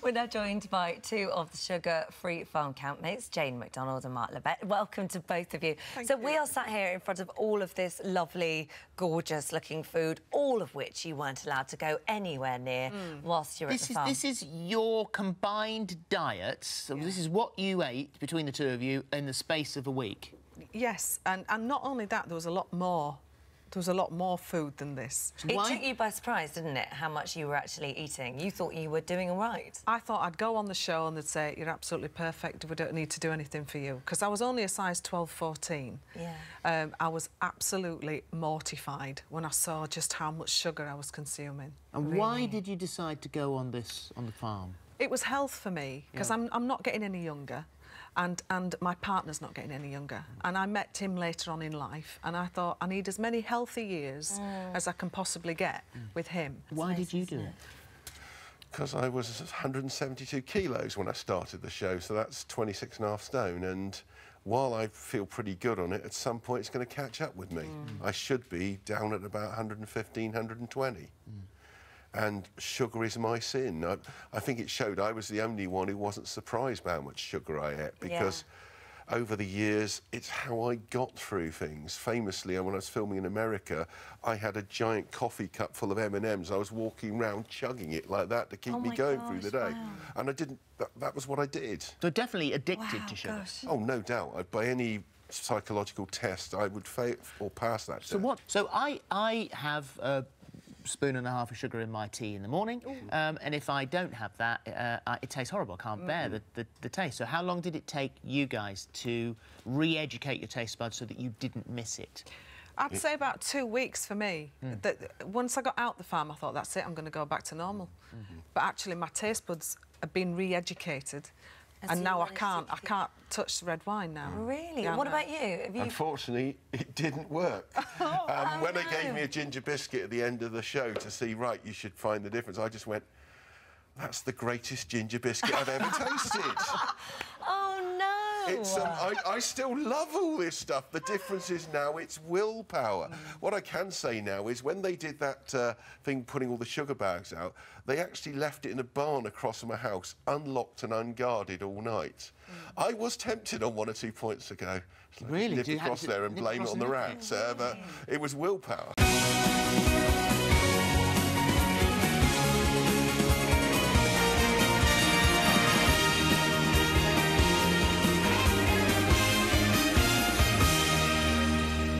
We're now joined by two of the sugar-free farm campmates, Jane McDonald and Mark Labbett. Welcome to both of you. Thank so you. we are sat here in front of all of this lovely, gorgeous-looking food, all of which you weren't allowed to go anywhere near hmm. whilst you're This at is the farm. this is your combined diets. So this is what you ate between the two of you in the space of a week. Yes, and, and not only that, there was a lot more. There was a lot more food than this. It Why- took you by surprise, didn't it, how much you were actually eating? You thought you were doing all right. I thought I'd go on the show and they'd say, You're absolutely perfect, we don't need to do anything for you. Because I was only a size 12, 14. Yeah. Um, I was absolutely mortified when I saw just how much sugar I was consuming. And why did you decide to go on this on the farm? It was health for me because Yeah. I'm, I'm not getting any younger and, and my partner's not getting any younger. And I met him later on in life and I thought I need as many healthy years mm. as I can possibly get mm. with him. Why did you do it? Because I was 172 kilos when I started the show, so that's 26 and a half stone. And while I feel pretty good on it, at some point it's going to catch up with me. Mm. I should be down at about 115, 120. And sugar is my sin. I, I think it showed I was the only one who wasn't surprised by how much sugar I ate because over the years, it's how I got through things. Famously, when I was filming in America, I had a giant coffee cup full of M&Ms. I was walking around chugging it like that to keep Oh me my going through the day. wow. And I didn't, that, that was what I did. So definitely addicted Wow, to sugar. gosh. Oh, no doubt. I, by any psychological test, I would fail or pass that So test. what? So I I have a spoon and a half of sugar in my tea in the morning, um, and if I don't have that, uh, it tastes horrible. I can't bear the, the, the taste. So how long did it take you guys to re-educate your taste buds so that you didn't miss it? I'd say about two weeks for me. That once I got out the farm, I thought that's it. I'm going to go back to normal. But actually, my taste buds have been re-educated, And and, now I can't. I can't touch the red wine now. Really? Yeah, what no. about you? Have you... Unfortunately, it didn't work. um, when they gave me a ginger biscuit at the end of the show to see, right, you should find the difference, I just went, that's the greatest ginger biscuit I've ever tasted. It's, um, I, I still love all this stuff. The difference is now it's willpower. What I can say now is when they did that uh, thing putting all the sugar bags out, they actually left it in a barn across from my house, unlocked and unguarded all night. I was tempted on one or two points to go, Really? nip Do you have across there and blame it on the rats. Uh, but it was willpower.